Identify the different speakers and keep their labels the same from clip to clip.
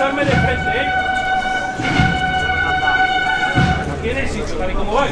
Speaker 1: Avanzarme de frente, ¿eh? Aquí en el sitio, tal y como va.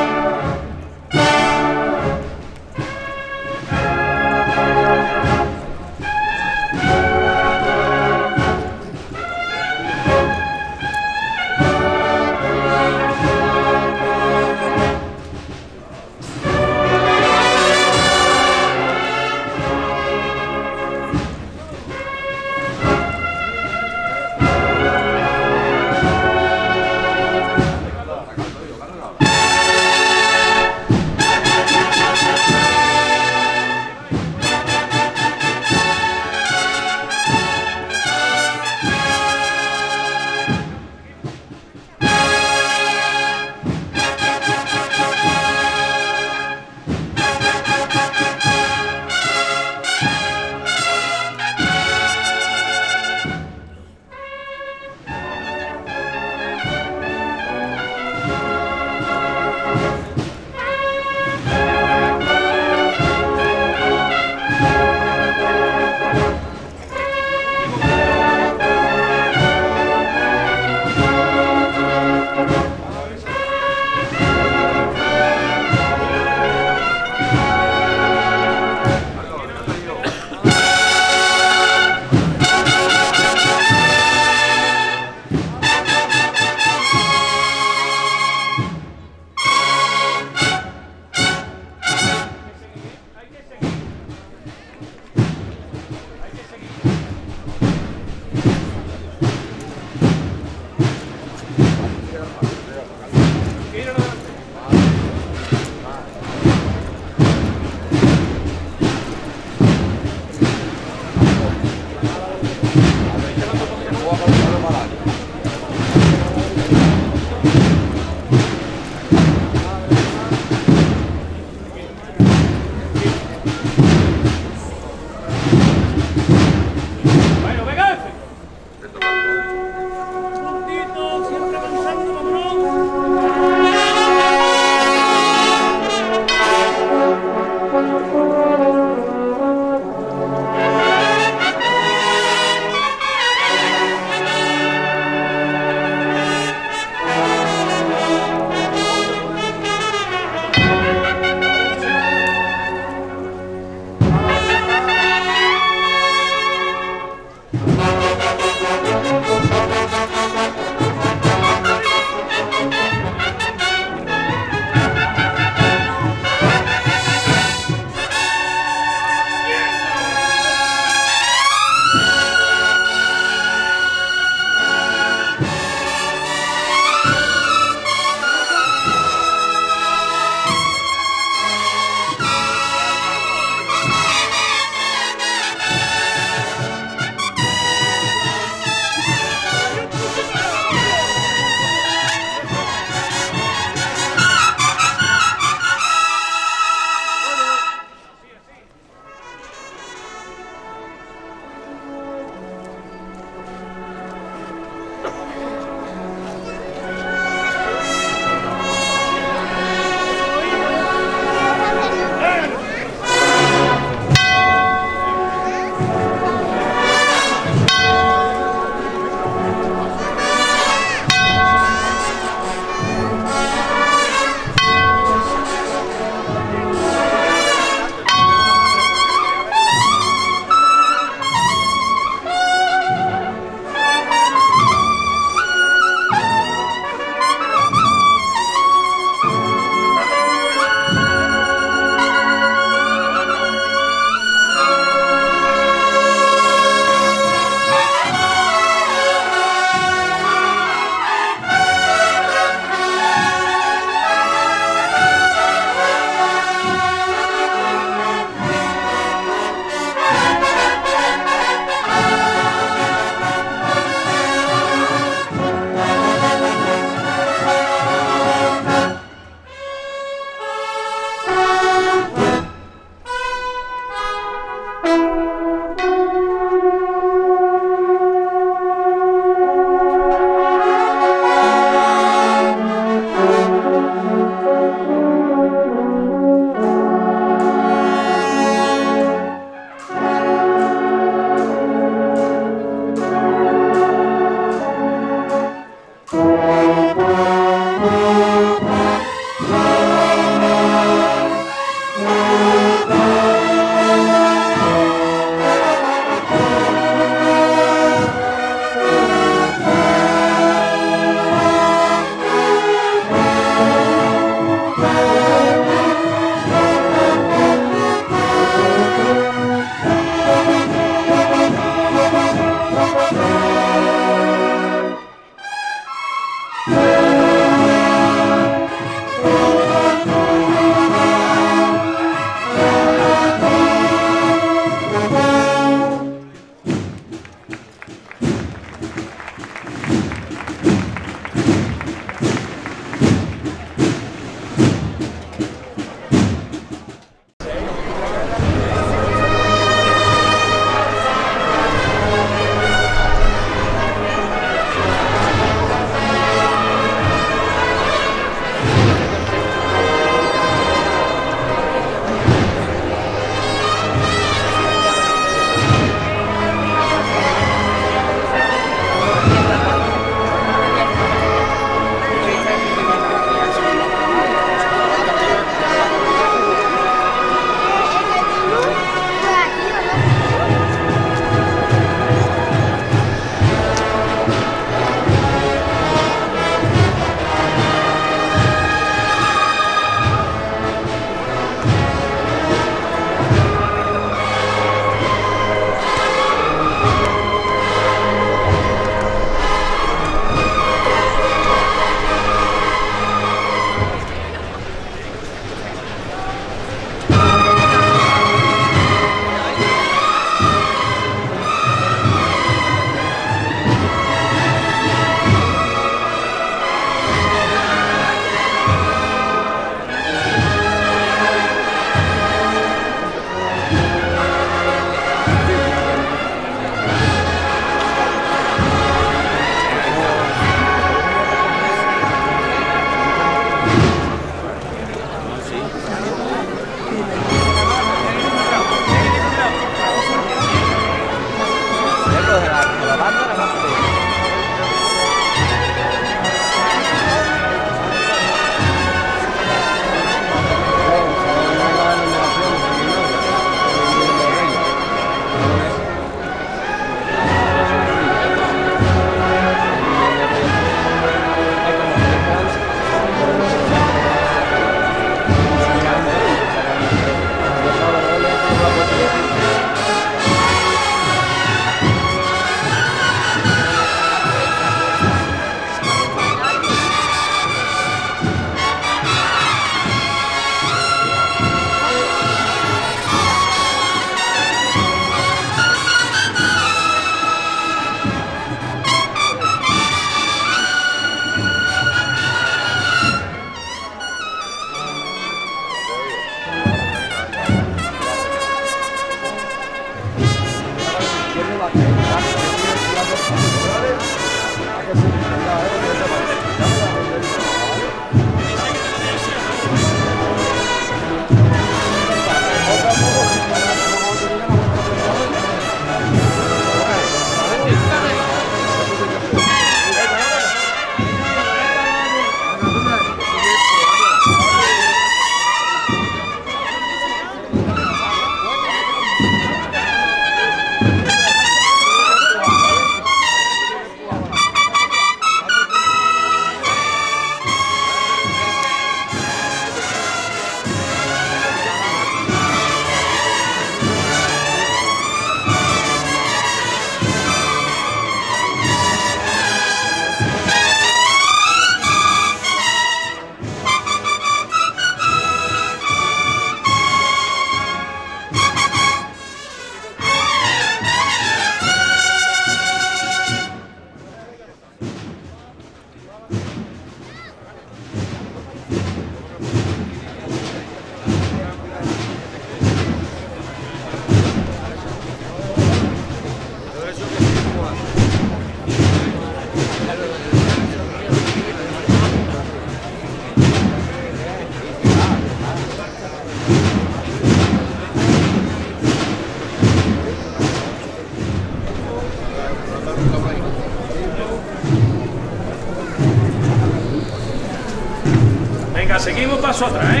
Speaker 2: Shut up.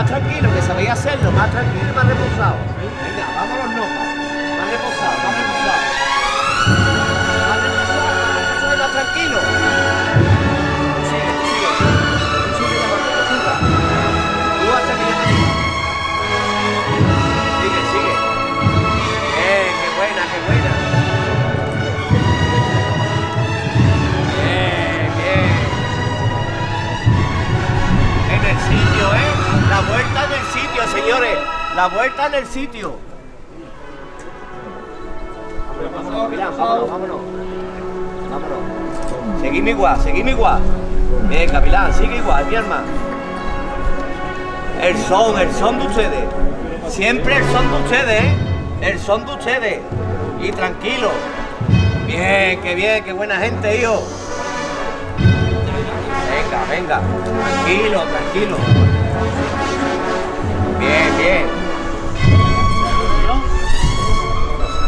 Speaker 2: Tá Batanguino. son, el son de ustedes. Siempre el son de ustedes, ¿eh? El son de ustedes. Y tranquilo. Bien, qué bien, qué buena gente, hijo. Venga, venga. Tranquilo, tranquilo. Bien, bien.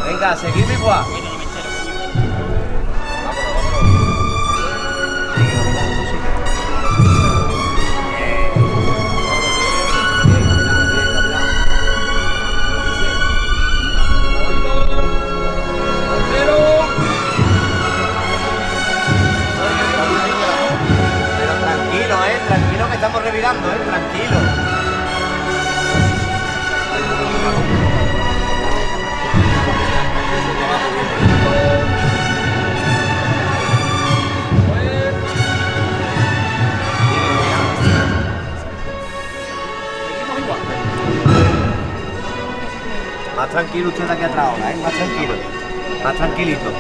Speaker 2: Venga, seguidme igual. estamos revirando, ¿eh? Tranquilo. Más tranquilo usted aquí atrás ahora, ¿eh? Más tranquilo. Más tranquilito.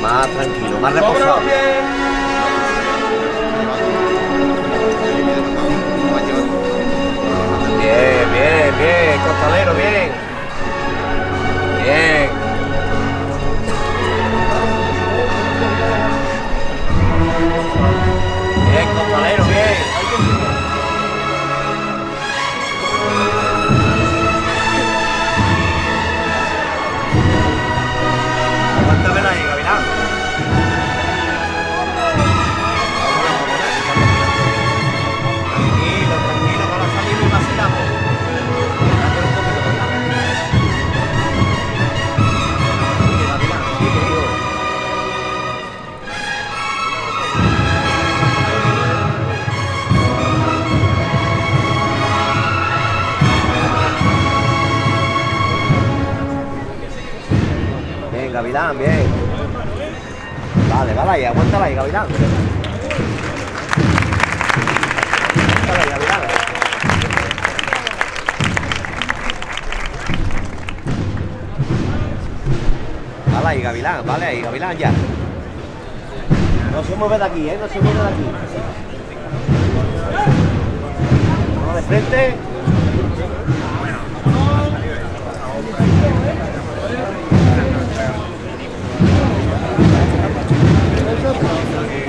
Speaker 2: Más tranquilo, más reposado. Bien, bien, bien, costalero, bien. Bien. Bien. Vale, vale ahí, aguántala ahí, Gavilán. Aguántala ahí, Gavilán. Vale ahí, Gavilán, vale ahí, Gavilán, ya. No se mueve de aquí, ¿eh? No se mueve de aquí. Vamos de frente.
Speaker 3: 감사합니다.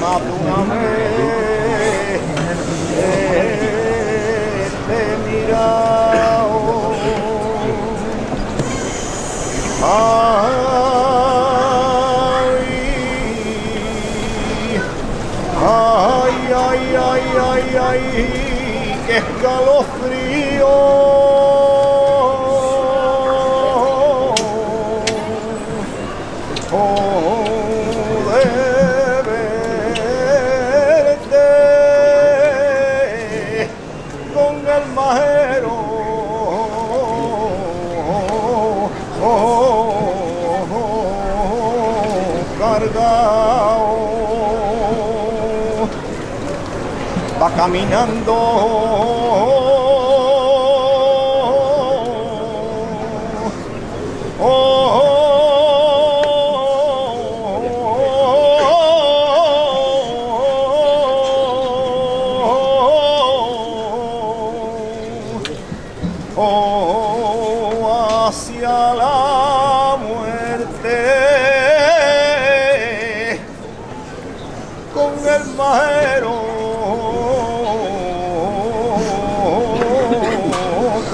Speaker 3: Mabumam. Caminando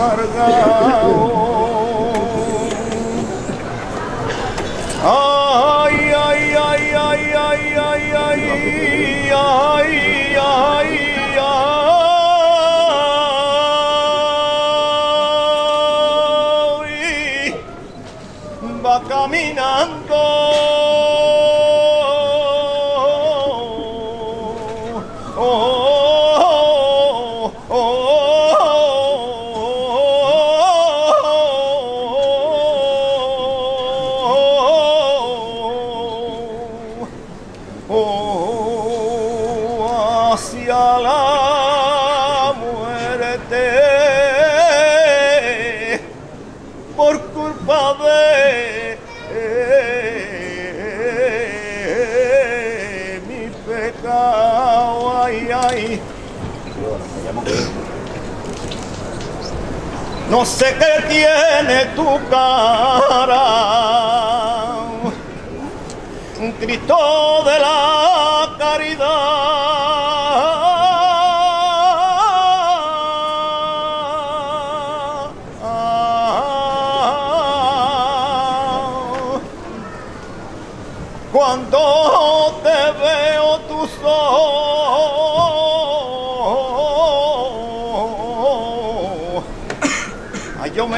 Speaker 3: oh. Ay, ay. No sé qué tiene tu cara, Cristo de la caridad.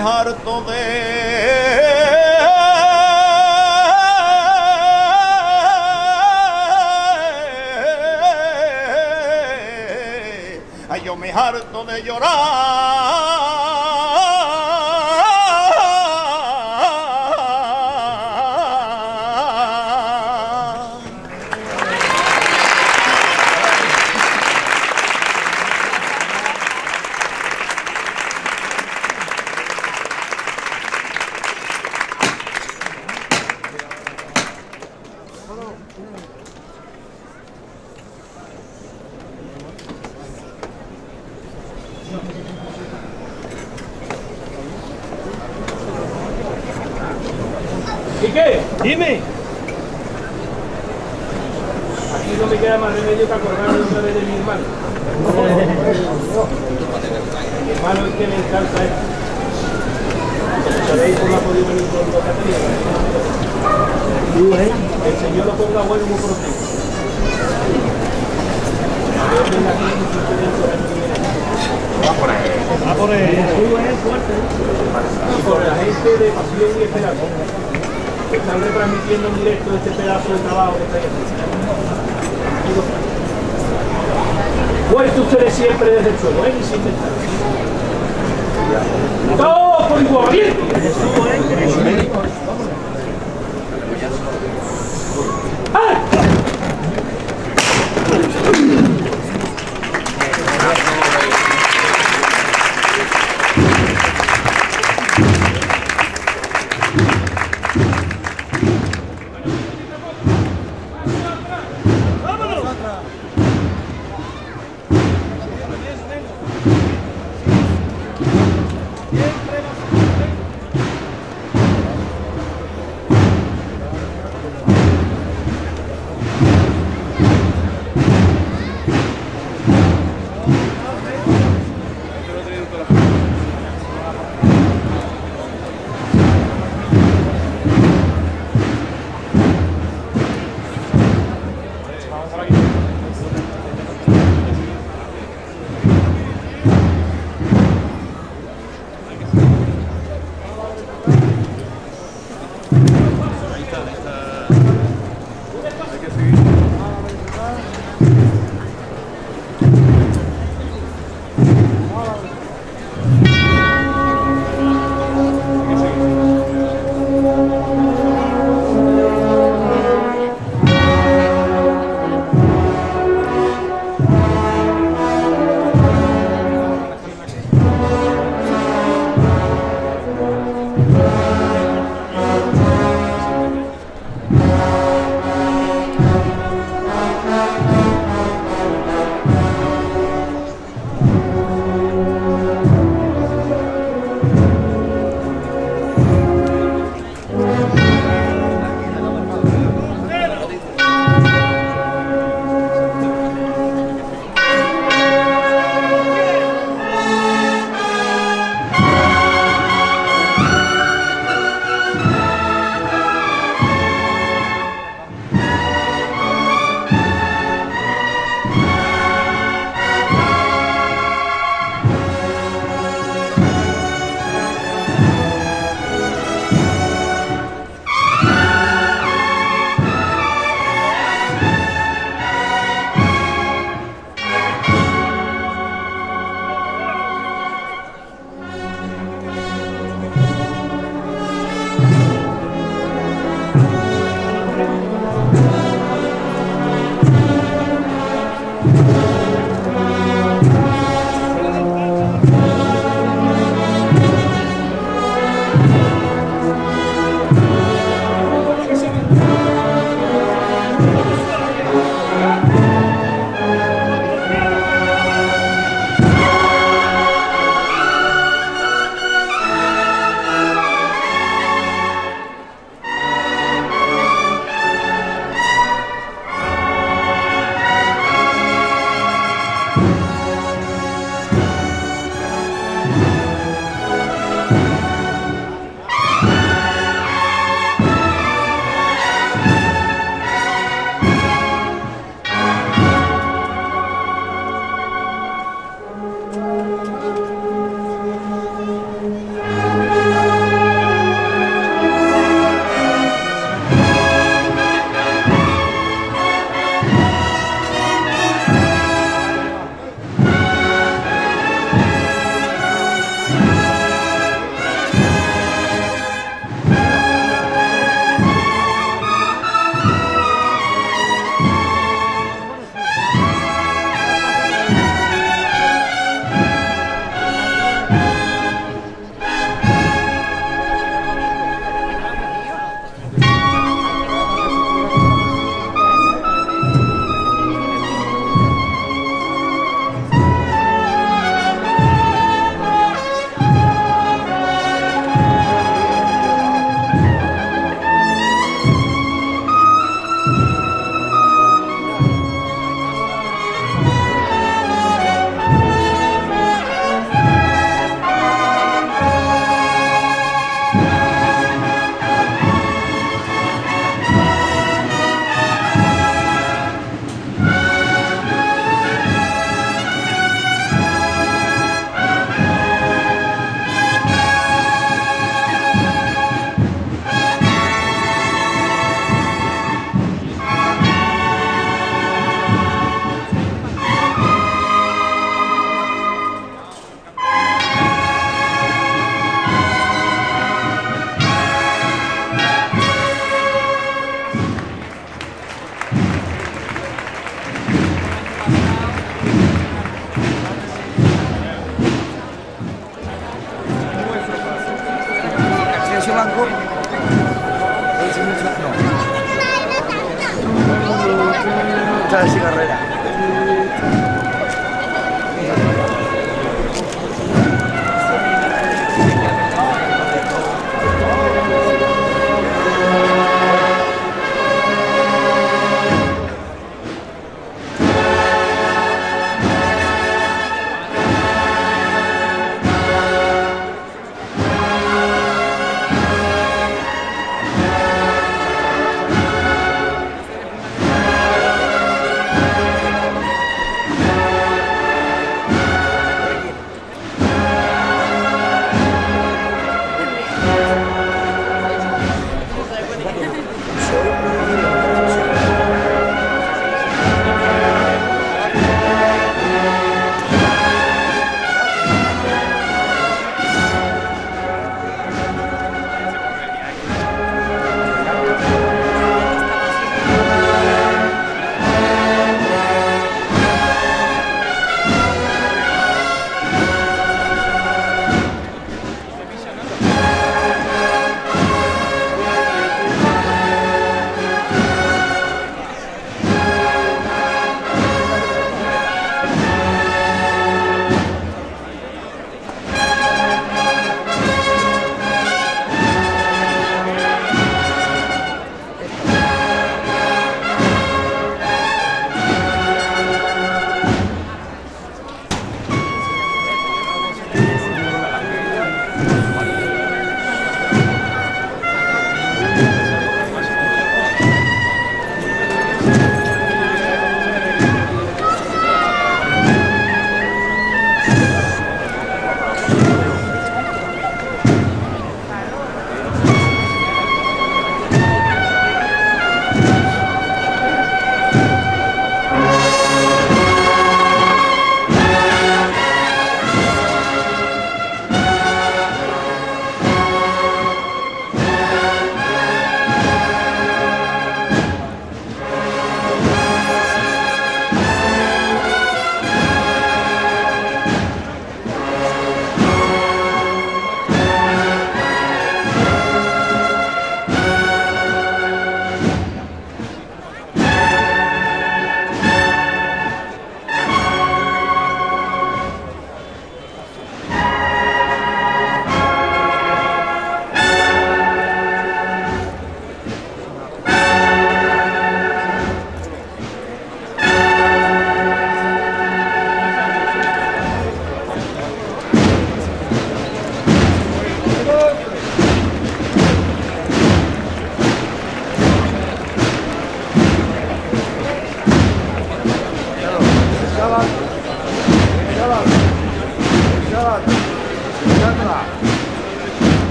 Speaker 3: Harto de yo me harto de llorar.
Speaker 1: Hermano es que le encanta esto. Sabéis, no ha podido venir con lo que ha tenido. El Señor lo ponga bueno muy pronto. Año que viene.
Speaker 4: Va por ahí.
Speaker 1: Fuerte. Y por la gente de pasión y esperanza. que Están retransmitiendo en directo este pedazo de trabajo que está ahí. Fuerte ustedes siempre desde el suelo, ¿eh? Y sin Dopo i
Speaker 2: buoni!